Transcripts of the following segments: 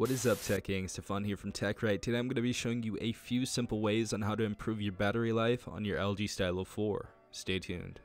What is up Tech Gang, Stefan here from TechRight. Today I'm going to be showing you a few simple ways on how to improve your battery life on your LG Stylo 4. Stay tuned.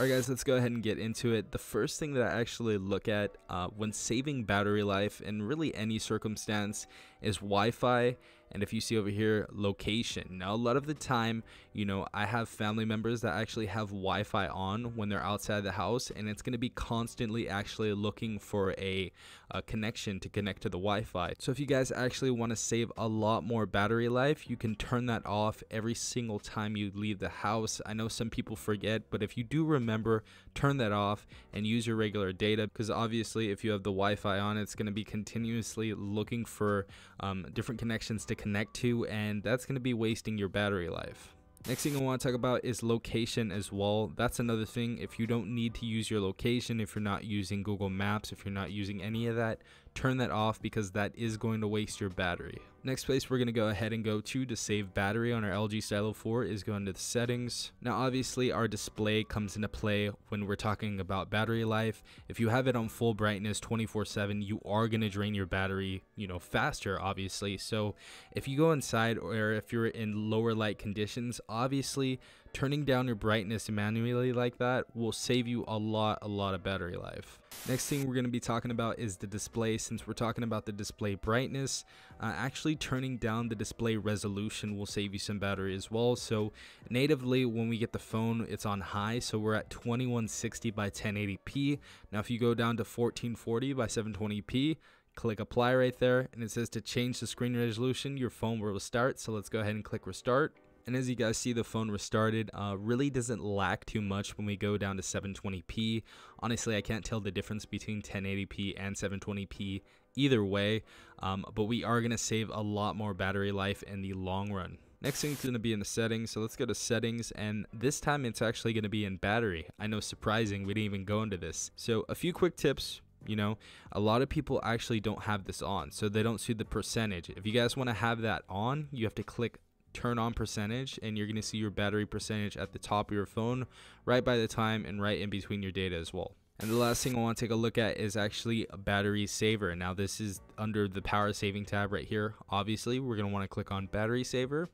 Alright guys, let's go ahead and get into it. The first thing that I actually look at uh, when saving battery life in really any circumstance is Wi-Fi and if you see over here location. Now a lot of the time you know i have family members that actually have wi-fi on when they're outside the house and it's going to be constantly actually looking for a, a connection to connect to the wi-fi. So if you guys actually want to save a lot more battery life you can turn that off every single time you leave the house. I know some people forget but if you do remember turn that off and use your regular data because obviously if you have the wi-fi on it's going to be continuously looking for um, different connections to connect to and that's going to be wasting your battery life. Next thing I want to talk about is location as well. That's another thing. If you don't need to use your location, if you're not using Google Maps, if you're not using any of that, turn that off because that is going to waste your battery. Next place we're going to go ahead and go to to save battery on our LG Stylo 4 is going to the settings. Now obviously our display comes into play when we're talking about battery life. If you have it on full brightness 24-7 you are going to drain your battery you know faster obviously. So if you go inside or if you're in lower light conditions obviously turning down your brightness manually like that will save you a lot a lot of battery life. Next thing we're going to be talking about is the display. Since we're talking about the display brightness, uh, actually turning down the display resolution will save you some battery as well. So natively, when we get the phone, it's on high. So we're at 2160 by 1080p. Now, if you go down to 1440 by 720p, click apply right there and it says to change the screen resolution your phone will restart. so let's go ahead and click restart and as you guys see, the phone restarted. Uh, really doesn't lack too much when we go down to 720p. Honestly, I can't tell the difference between 1080p and 720p either way, um, but we are going to save a lot more battery life in the long run. Next thing is going to be in the settings, so let's go to settings, and this time it's actually going to be in battery. I know surprising, we didn't even go into this. So a few quick tips you know a lot of people actually don't have this on so they don't see the percentage if you guys want to have that on you have to click turn on percentage and you're going to see your battery percentage at the top of your phone right by the time and right in between your data as well. And the last thing I want to take a look at is actually a battery saver. Now this is under the power saving tab right here. Obviously, we're going to want to click on battery saver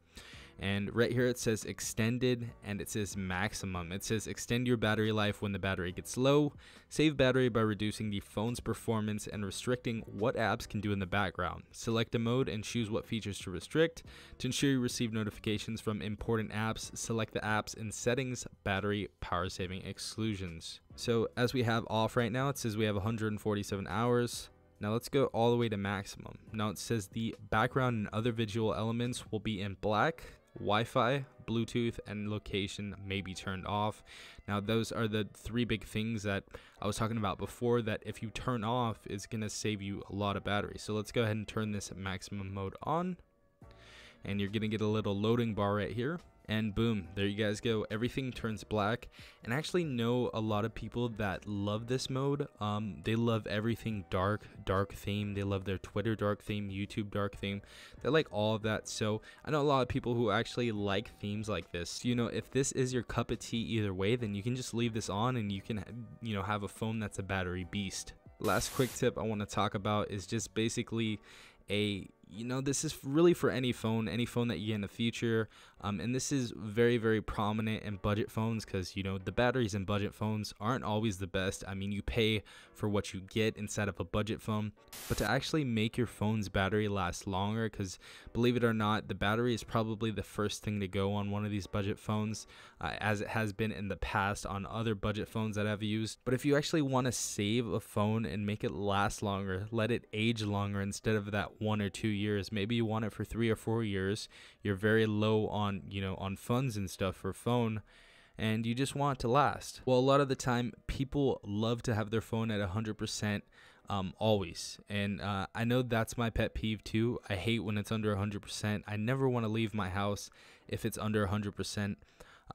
and right here it says extended and it says maximum. It says extend your battery life when the battery gets low. Save battery by reducing the phone's performance and restricting what apps can do in the background. Select a mode and choose what features to restrict. To ensure you receive notifications from important apps select the apps in settings battery power saving exclusions. So as we have off right now it says we have 147 hours. Now let's go all the way to maximum. Now it says the background and other visual elements will be in black. Wi-Fi, Bluetooth, and location may be turned off. Now those are the three big things that I was talking about before that if you turn off is going to save you a lot of battery. So let's go ahead and turn this maximum mode on. And you're going to get a little loading bar right here and boom there you guys go. Everything turns black. And I actually know a lot of people that love this mode. Um they love everything dark dark theme. They love their twitter dark theme youtube dark theme. They like all of that. So i know a lot of people who actually like themes like this. You know if this is your cup of tea either way then you can just leave this on and you can you know have a phone that's a battery beast. Last quick tip i want to talk about is just basically a you know this is really for any phone any phone that you get in the future um, and this is very very prominent in budget phones because you know the batteries in budget phones aren't always the best. I mean you pay for what you get inside of a budget phone but to actually make your phone's battery last longer because believe it or not the battery is probably the first thing to go on one of these budget phones uh, as it has been in the past on other budget phones that i've used. But if you actually want to save a phone and make it last longer let it age longer instead of that one or two years maybe you want it for three or four years. You're very low on you know on funds and stuff for phone and you just want it to last. Well a lot of the time people love to have their phone at 100% um, always and uh, i know that's my pet peeve too. I hate when it's under 100% i never want to leave my house if it's under 100%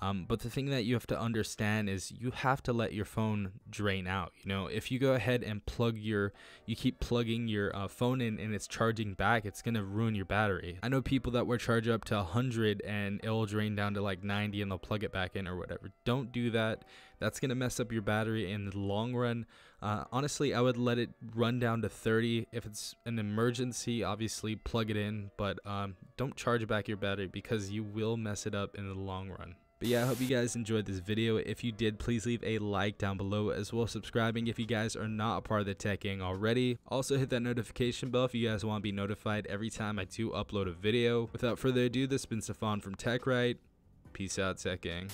Um, but the thing that you have to understand is you have to let your phone drain out. You know, if you go ahead and plug your, you keep plugging your uh, phone in and it's charging back, it's gonna ruin your battery. I know people that will charge up to 100 and it'll drain down to like 90 and they'll plug it back in or whatever. Don't do that. That's gonna mess up your battery in the long run. Uh, honestly, I would let it run down to 30. If it's an emergency, obviously plug it in, but um, don't charge back your battery because you will mess it up in the long run. But yeah, I hope you guys enjoyed this video. If you did, please leave a like down below as well subscribing if you guys are not a part of the tech gang already. Also hit that notification bell if you guys want to be notified every time I do upload a video. Without further ado, this has been Stefan from TechRight. Peace out, Tech Gang.